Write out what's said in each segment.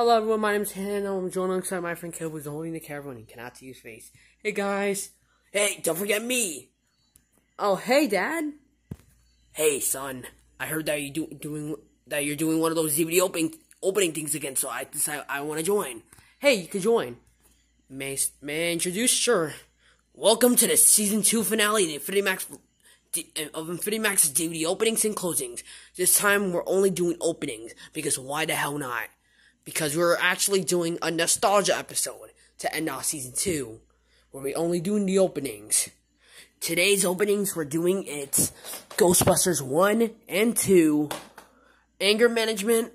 Hello everyone, my name is Hannah. I'm joined alongside my friend Caleb who's holding the camera and he cannot see his face. Hey guys. Hey, don't forget me. Oh, hey dad. Hey son, I heard that you do, doing that you're doing one of those DVD opening opening things again, so I decided I want to join. Hey, you can join. May may I introduce? Sure. Welcome to the season two finale of Infinity Max of Infinity Max's DVD openings and closings. This time we're only doing openings because why the hell not? Because we're actually doing a nostalgia episode to end off season two, where we only doing the openings. Today's openings we're doing it's Ghostbusters one and two, Anger Management,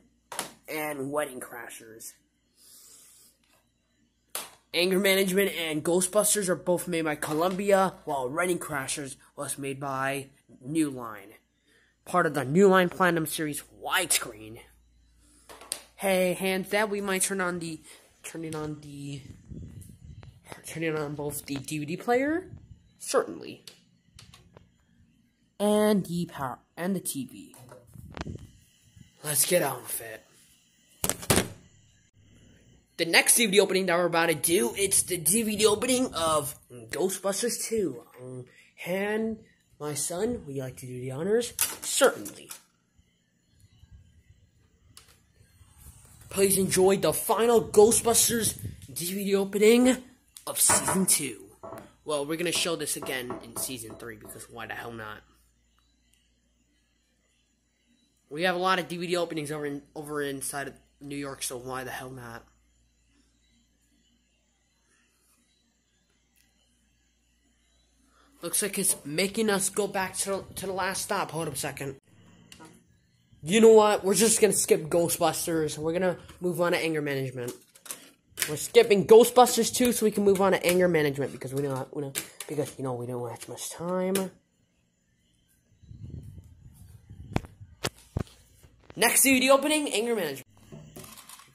and Wedding Crashers. Anger Management and Ghostbusters are both made by Columbia, while Wedding Crashers was made by New Line, part of the New Line Platinum Series widescreen. Hey, hands that we might turn on the turning on the turning on both the DVD player, certainly, and the power and the TV. Let's get on with it. The next DVD opening that we're about to do, it's the DVD opening of Ghostbusters 2. Um, and my son, would you like to do the honors? Certainly. Please enjoy the final Ghostbusters DVD opening of Season 2. Well, we're going to show this again in Season 3 because why the hell not? We have a lot of DVD openings over in, over inside of New York, so why the hell not? Looks like it's making us go back to, to the last stop. Hold up a second. You know what? We're just gonna skip Ghostbusters. We're gonna move on to anger management. We're skipping Ghostbusters 2 so we can move on to anger management because we don't we don't because you know we don't have much time. Next DVD opening, anger management.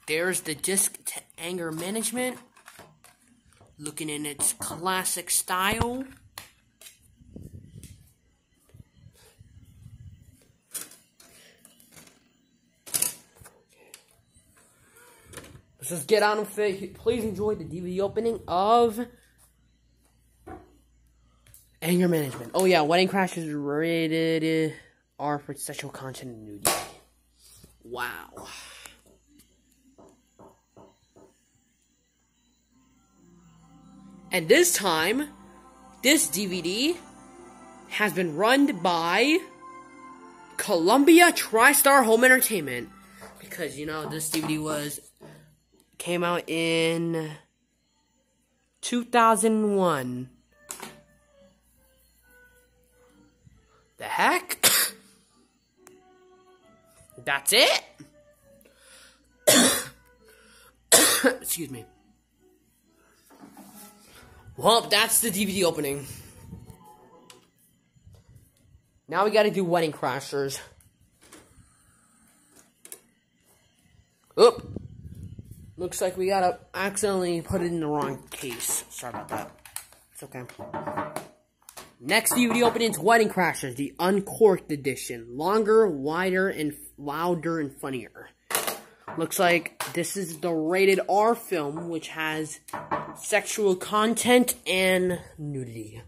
There's the disc to anger management. Looking in its classic style. Just get on with it. Please enjoy the DVD opening of Anger Management. Oh yeah, Wedding Crash is rated R for sexual content and nudity. Wow. And this time, this DVD has been run by Columbia TriStar Home Entertainment. Because, you know, this DVD was came out in 2001. The heck? That's it? Excuse me. Well, that's the DVD opening. Now we gotta do Wedding Crashers. Looks like we gotta accidentally put it in the wrong case. Sorry about that. It's okay. Next DVD opening is Wedding Crashers, the Uncorked Edition. Longer, wider, and louder and funnier. Looks like this is the rated R film, which has sexual content and nudity.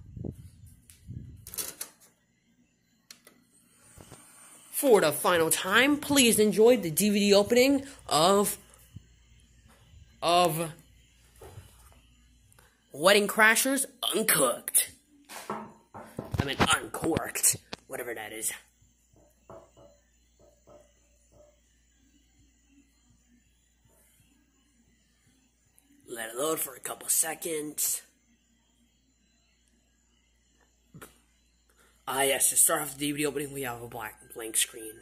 For the final time, please enjoy the DVD opening of of Wedding Crashers Uncooked. I mean, uncorked. Whatever that is. Let it load for a couple seconds. Ah, yes, to start off the DVD opening, we have a black blank screen.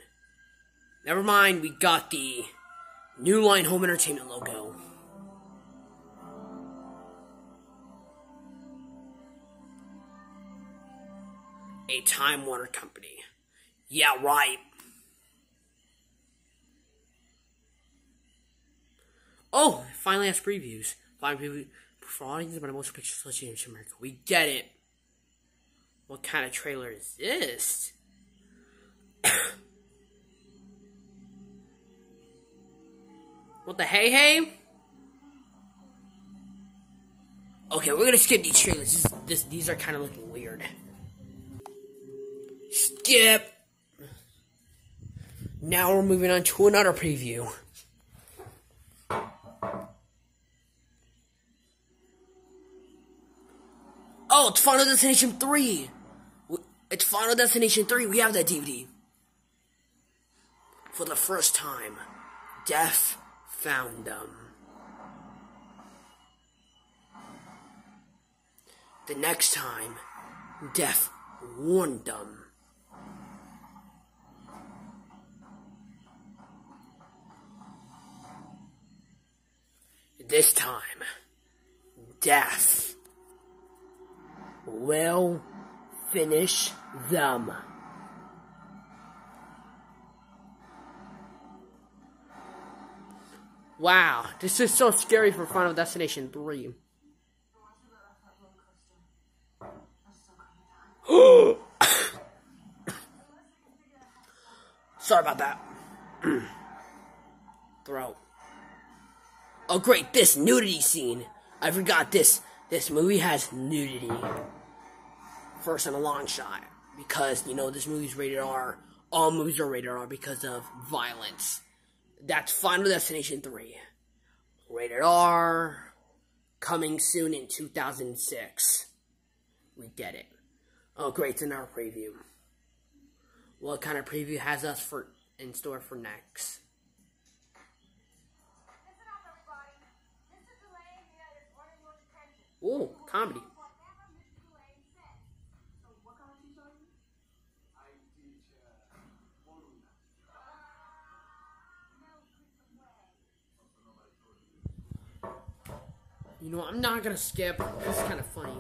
Never mind, we got the New Line Home Entertainment logo. A Time Warner company. Yeah, right. Oh, finally has previews. Five previews for audiences about a motion picture association in America. We get it. What kind of trailer is this? What the hey hey? Okay, we're gonna skip these trailers. This, this, these are kind of looking weird. Skip! Now we're moving on to another preview. Oh, it's Final Destination 3! It's Final Destination 3, we have that DVD. For the first time, Death found them. The next time, Death warned them. This time, Death will finish them. Wow, this is so scary for Final Destination 3. Sorry about that. Throat. Oh great, this nudity scene. I forgot this. This movie has nudity. First in a long shot. Because, you know, this movie's rated R. All movies are rated R because of violence. That's Final Destination 3. Rated R. Coming soon in 2006. We get it. Oh great, it's in our preview. What kind of preview has us for in store for next? Oh, comedy. You know, I'm not gonna skip. This is kind of funny.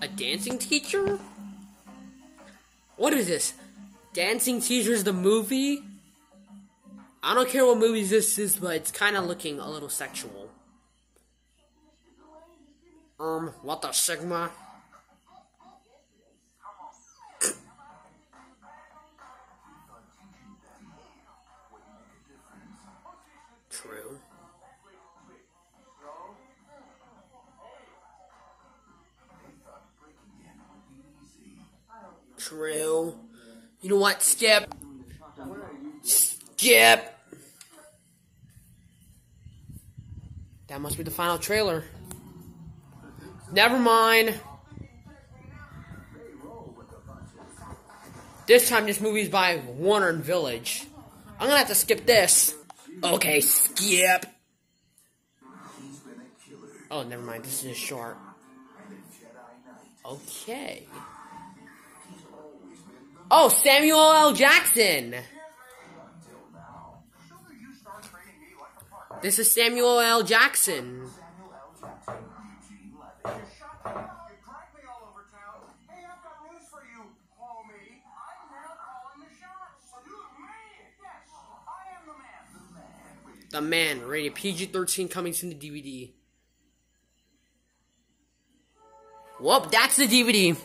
A dancing teacher? What is this? Dancing Teachers the movie? I don't care what movies this is, but it's kind of looking a little sexual. Um, what the sigma? True. True. You know what? Skip. Skip. That must be the final trailer. Never mind. This time, this movie's by Warner and Village. I'm gonna have to skip this. Okay, skip. Oh, never mind. This is a short. Okay. Oh, Samuel L. Jackson. This is Samuel L. Jackson. The Man, rated PG-13, coming soon to DVD. Whoop, that's the DVD.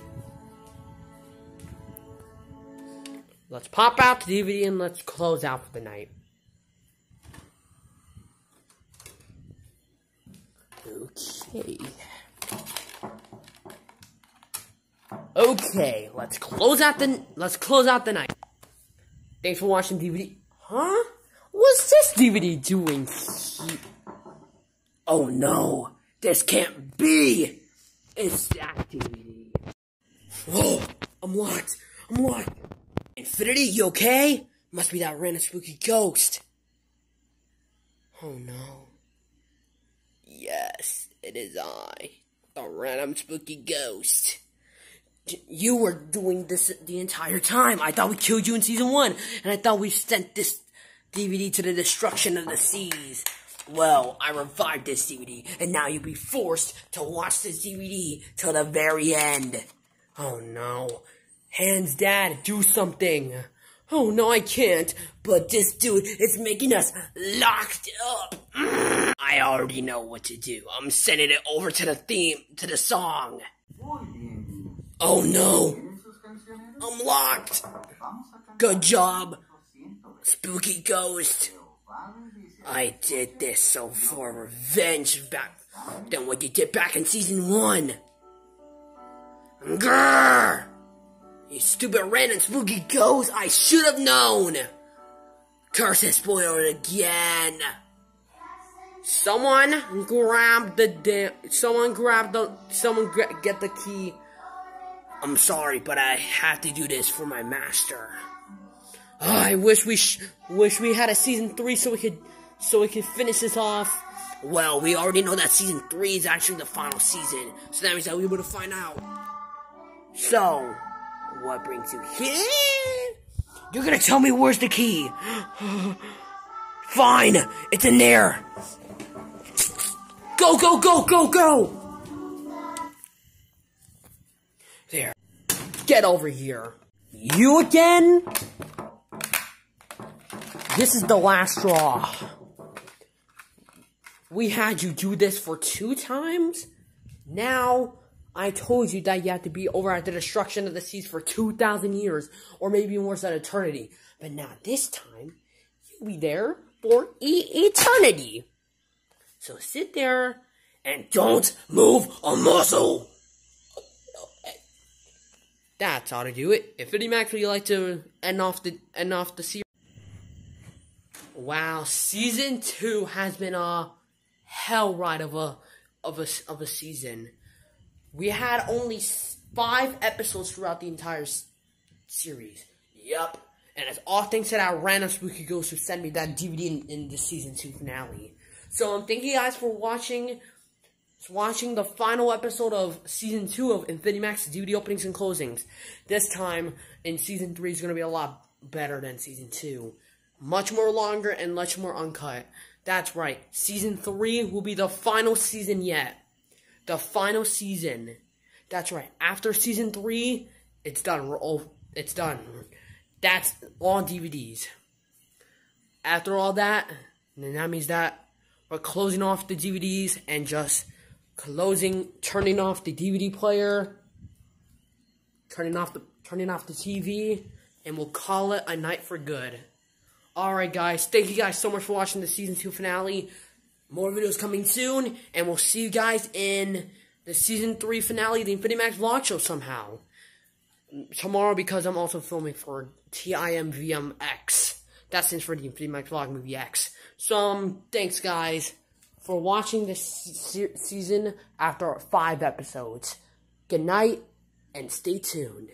Let's pop out the DVD and let's close out for the night. Okay. Okay, let's close out the let's close out the night. Thanks for watching DVD. Huh? What's this DVD doing? Oh no, this can't be. It's that DVD. Whoa, I'm locked. I'm locked. Infinity, you okay? Must be that random spooky ghost. Oh no. Yes, it is I, the random spooky ghost. You were doing this the entire time. I thought we killed you in season one, and I thought we sent this DVD to the destruction of the seas. Well, I revived this DVD, and now you'll be forced to watch this DVD till the very end. Oh no. Hands, dad, do something. Oh no, I can't. But this dude is making us locked up. Mm. I already know what to do. I'm sending it over to the theme, to the song. Oh no. I'm locked. Good job, Spooky Ghost. I did this so for revenge back than what you did back in season one. Grrr! You stupid random spooky ghost, I should have known! Curse it, spoiler again! Someone grab the damn. Someone grab the. Someone get the key. I'm sorry, but I have to do this for my master. Oh, I wish we wish we had a season three so we could so we could finish this off. Well, we already know that season three is actually the final season, so that means that we're able to find out. So, what brings you here? You're gonna tell me where's the key? Fine, it's in there. Go, go, go, go, go! There. Get over here. You again? This is the last straw. We had you do this for two times? Now, I told you that you had to be over at the destruction of the seas for 2,000 years, or maybe more than eternity. But now this time, you'll be there for e eternity. So sit there and don't move a muscle. That's how to do it. If any Max would you like to end off the end off the series? Wow, season two has been a hell ride of a of a of a season. We had only five episodes throughout the entire series. Yep. And it's all thanks to that random spooky ghost who sent me that DVD in, in the season two finale. So um, thank you guys for watching watching the final episode of season two of Infinity Max DVD openings and closings. This time in season three is going to be a lot better than season two. Much more longer and much more uncut. That's right. Season three will be the final season yet. The final season. That's right. After season three, it's done. We're all, it's done. That's all DVDs. After all that, then that means that we're closing off the DVDs and just closing, turning off the DVD player, turning off the turning off the TV, and we'll call it a night for good. Alright guys, thank you guys so much for watching the season 2 finale. More videos coming soon, and we'll see you guys in the season 3 finale, the Infinity Max vlog show somehow. Tomorrow because I'm also filming for TIMVMX. That stands for the Infinity Max Vlog Movie X. So, um, thanks guys for watching this se season after five episodes. Good night, and stay tuned.